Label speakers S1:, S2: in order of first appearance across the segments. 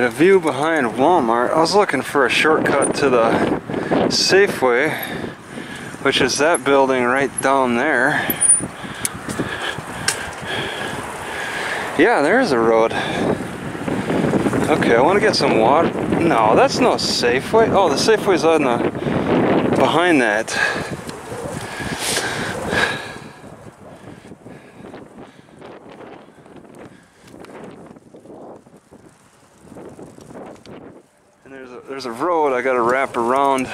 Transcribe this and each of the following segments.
S1: Alright, a view behind Walmart. I was looking for a shortcut to the Safeway, which is that building right down there. Yeah, there's a road. Okay, I want to get some water. No, that's no Safeway. Oh, the Safeway's on the behind that. And there's a road I got to wrap around.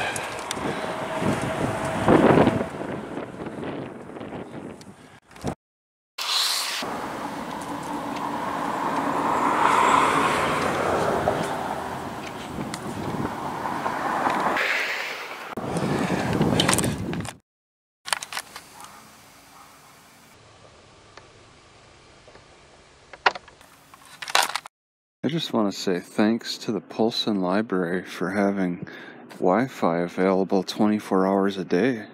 S1: I just want to say thanks to the Polson Library for having Wi Fi available 24 hours a day.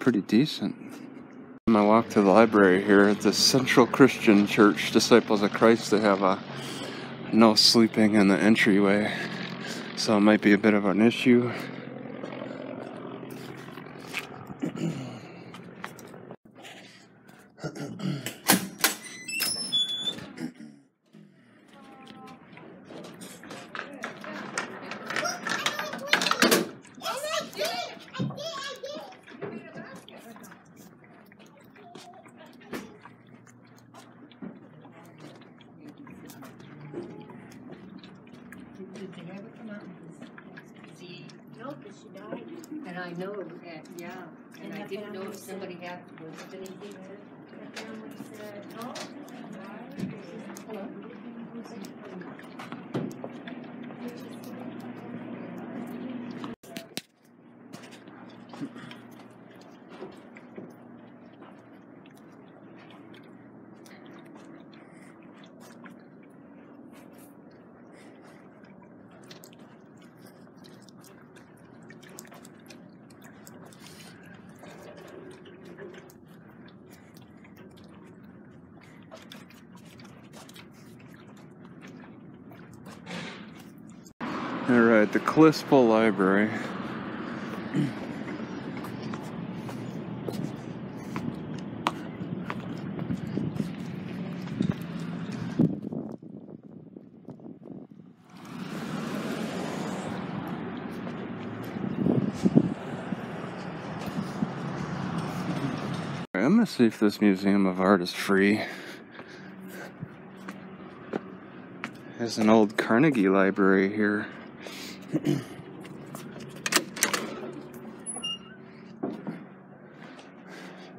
S1: Pretty decent. My walk to the library here at the Central Christian Church Disciples of Christ, they have a no sleeping in the entryway, so it might be a bit of an issue.
S2: Because she died.
S3: And I know that, yeah, and
S2: And
S3: I didn't know if somebody had, was anything.
S2: Her family said, no.
S1: Alright, the Kalispell Library. I'm gonna see if this Museum of Art is free. There's an old Carnegie Library here.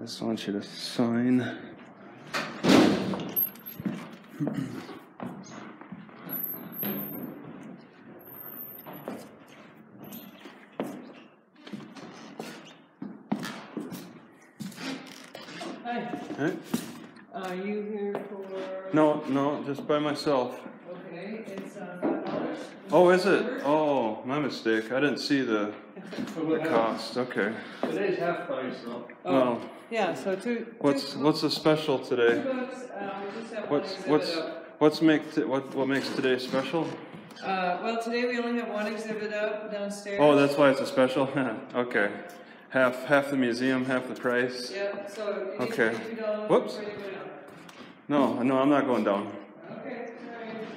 S1: Just want you to sign.
S4: Hi,
S1: Right?
S4: are you here for?
S1: No, no, just by myself.
S4: Okay, it's uh, five dollars.
S1: Oh, is it? Oh, my mistake. I didn't see the, the cost. Okay.
S5: Today's half price though.
S1: Well,
S4: Yeah, so two.
S1: what's
S4: two-
S1: what's the special
S4: Two
S1: today?
S4: books, uh, we just have one
S1: What's
S4: exhibit
S1: what's
S4: up.
S1: what's make t- what what makes today special?
S4: Uh, well, today we only have one exhibit up downstairs.
S1: Oh, that's why it's a special. okay, half half the museum, half the price.
S4: Yeah, so you need
S1: Okay.
S4: to dollars
S1: Whoops.
S4: before you go down.
S1: No, no, I'm not going down.
S4: Okay, alright.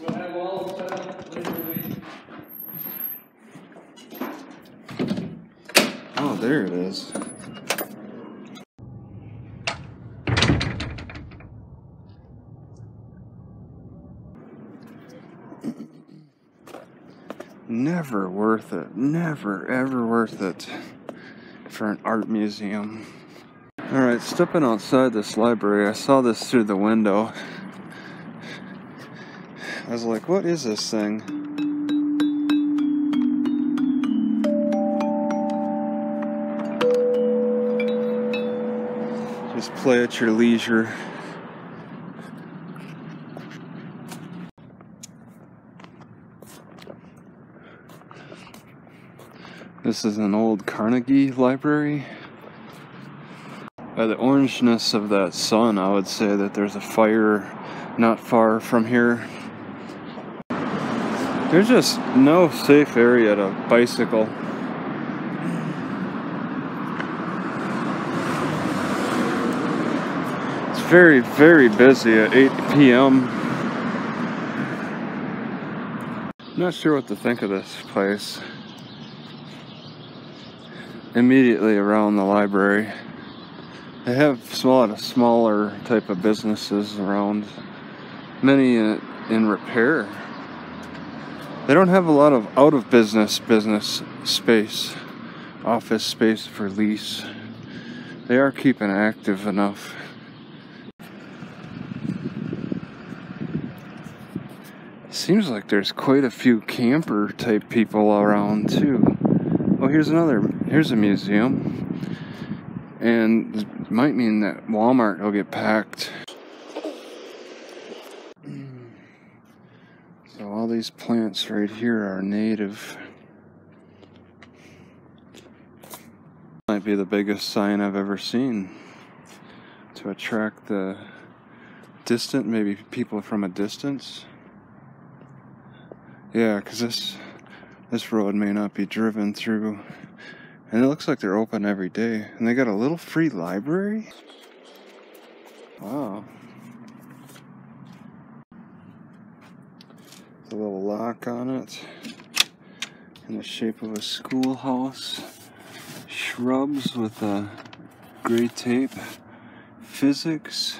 S5: We'll have all set up later week.
S1: Oh, there it is. Never worth it. Never, ever worth it for an art museum. Alright, stepping outside this library, I saw this through the window. I was like, what is this thing? Play at your leisure. This is an old Carnegie library. By the orangeness of that sun, I would say that there's a fire not far from here. There's just no safe area to bicycle. Very, very busy at 8 p.m. Not sure what to think of this place. Immediately around the library. They have a lot of smaller type of businesses around, many in, in repair. They don't have a lot of out of business business space, office space for lease. They are keeping active enough. Seems like there's quite a few camper type people around too. Oh, here's another, here's a museum. And it might mean that Walmart will get packed. So all these plants right here are native. Might be the biggest sign I've ever seen to attract the distant, maybe people from a distance. Yeah, because this this road may not be driven through. And it looks like they're open every day. And they got a little free library. Wow. a little lock on it. In the shape of a schoolhouse. Shrubs with a gray tape. Physics.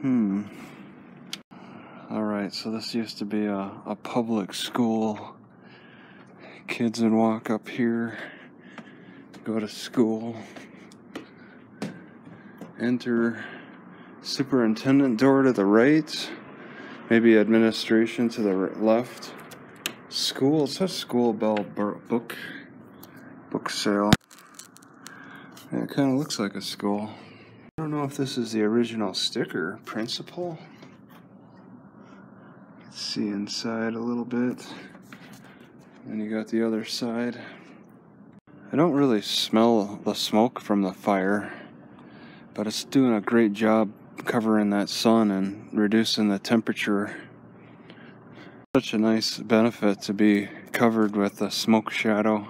S1: Hmm. Alright, so this used to be a, a public school. Kids would walk up here, go to school, enter superintendent door to the right, maybe administration to the left. School, it says school bell book, book sale. It kind of looks like a school. I don't know if this is the original sticker, principal see inside a little bit. And you got the other side. I don't really smell the smoke from the fire, but it's doing a great job covering that sun and reducing the temperature. Such a nice benefit to be covered with a smoke shadow.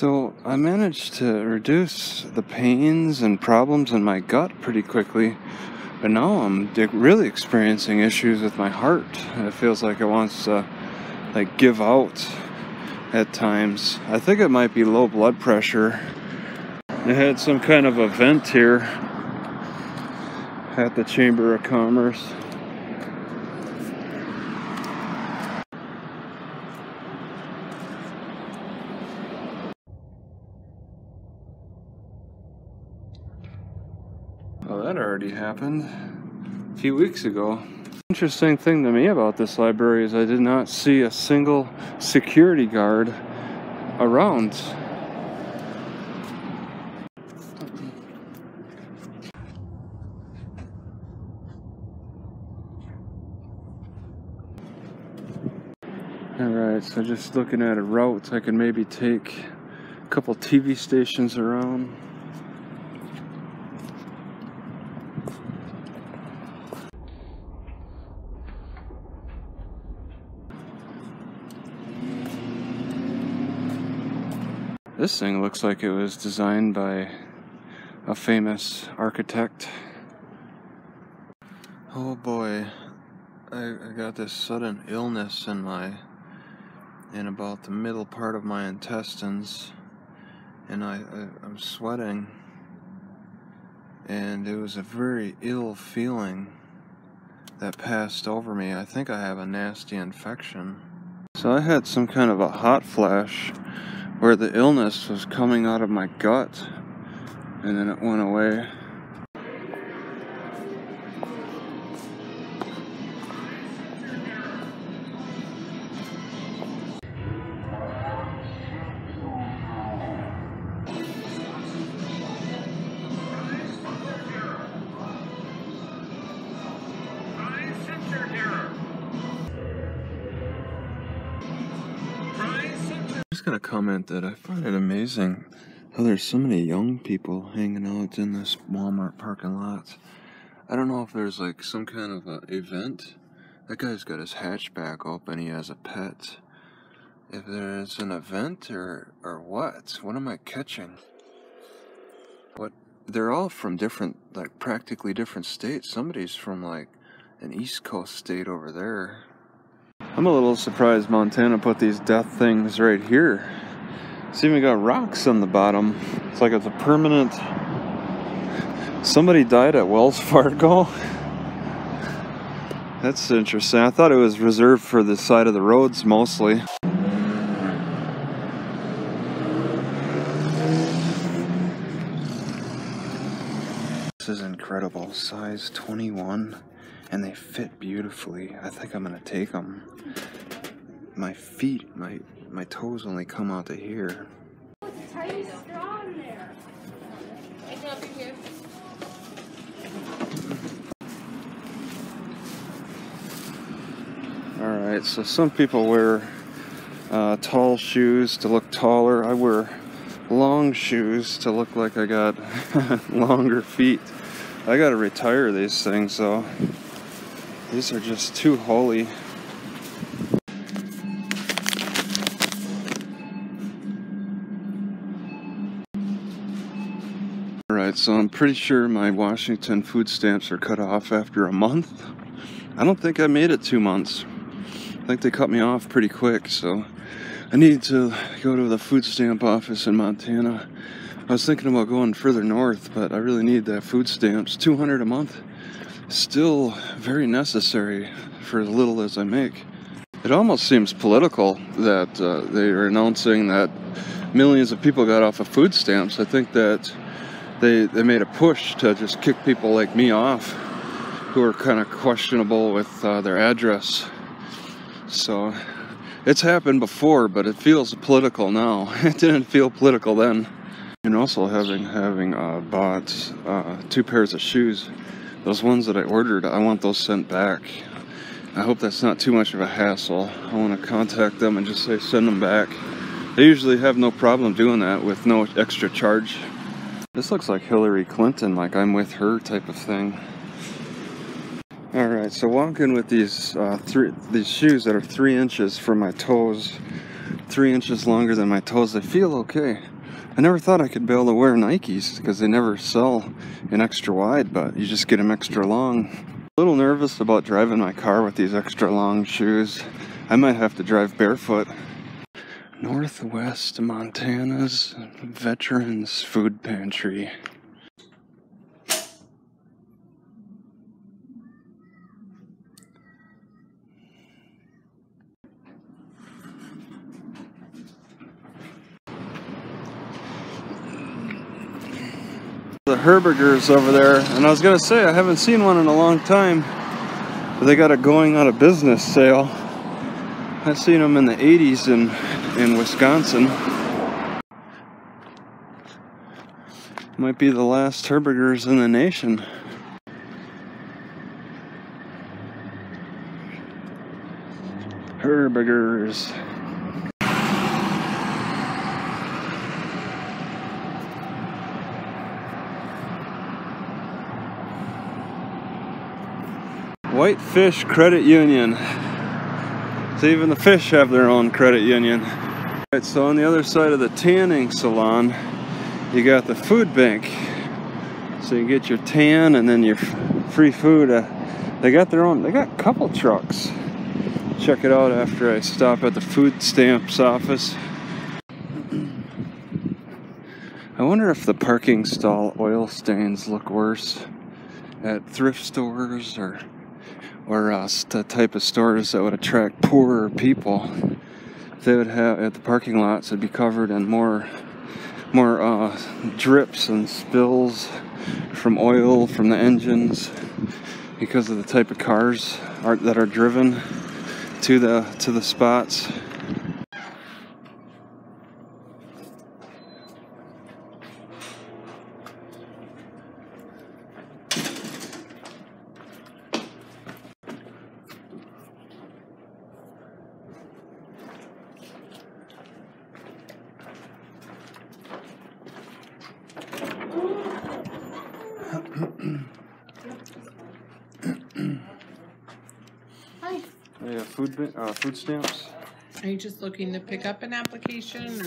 S1: So I managed to reduce the pains and problems in my gut pretty quickly but now I'm really experiencing issues with my heart. It feels like it wants to like give out at times. I think it might be low blood pressure. They had some kind of event here at the Chamber of Commerce. Well, that happened a few weeks ago. Interesting thing to me about this library is I did not see a single security guard around. Alright, so just looking at a route, I can maybe take a couple TV stations around. This thing looks like it was designed by a famous architect. Oh boy, I, I, got this sudden illness in my, in about the middle part of my intestines, and I, I I'm sweating, and it was a very ill feeling that passed over me. I think I have a nasty infection. So I had some kind of a hot flash where the illness was coming out of my gut and then it went away. Just gonna comment that I find it amazing how there's so many young people hanging out in this Walmart parking lot. I don't know if there's like some kind of a event That guy's got his hatchback open. He has a pet. If there's an event or or what? What am I catching? What? They're all from different, like practically different states. Somebody's from like an East Coast state over there. I'm a little surprised Montana put these death things right here. It's even got rocks on the bottom. It's like it's a permanent. Somebody died at Wells Fargo. That's interesting. I thought it was reserved for the side of the roads mostly. This is incredible. Size 21 and they fit beautifully. I think I'm gonna take them. My feet, my my toes only come out to here.
S2: It's a tiny straw in there.
S1: All right, so some people wear uh, tall shoes to look taller. I wear long shoes to look like I got longer feet. I gotta retire these things though. These are just too holy. Alright, so I'm pretty sure my Washington food stamps are cut off after a month. I don't think I made it two months. I think they cut me off pretty quick, so I need to go to the food stamp office in Montana. I was thinking about going further north, but I really need that food stamps. 200 a month. Still very necessary for as little as I make. It almost seems political that uh, they are announcing that millions of people got off of food stamps. I think that they, they made a push to just kick people like me off who are kind of questionable with uh, their address. So it's happened before, but it feels political now. It didn't feel political then. And also having having uh, bought uh, two pairs of shoes, those ones that I ordered, I want those sent back. I hope that's not too much of a hassle. I want to contact them and just say send them back. They usually have no problem doing that with no extra charge. This looks like Hillary Clinton, like I'm with her type of thing. All right, so walking with these uh, three these shoes that are three inches from my toes, three inches longer than my toes, they feel okay. I never thought I could be able to wear Nikes because they never sell an extra wide, but you just get them extra long. A little nervous about driving my car with these extra long shoes. I might have to drive barefoot. Northwest Montana's Veterans Food Pantry. Herbergers over there, and I was gonna say I haven't seen one in a long time, they got a going out of business sale. I've seen them in the 80s in in Wisconsin. Might be the last Herbergers in the nation. Herbergers. Whitefish Credit Union. So even the fish have their own credit union. Right, so on the other side of the tanning salon, you got the food bank. So you get your tan and then your free food. Uh, they got their own, they got a couple trucks. Check it out after I stop at the food stamps office. I wonder if the parking stall oil stains look worse at thrift stores or or the type of stores that would attract poorer people. They would have at the parking lots. It'd be covered in more, more uh, drips and spills from oil from the engines because of the type of cars are, that are driven to the to the spots.
S2: Hi.
S1: Food uh, food stamps.
S3: Are you just looking to pick up an application?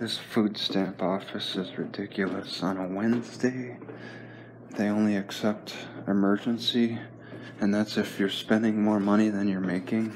S1: This food stamp office is ridiculous. On a Wednesday, they only accept emergency, and that's if you're spending more money than you're making.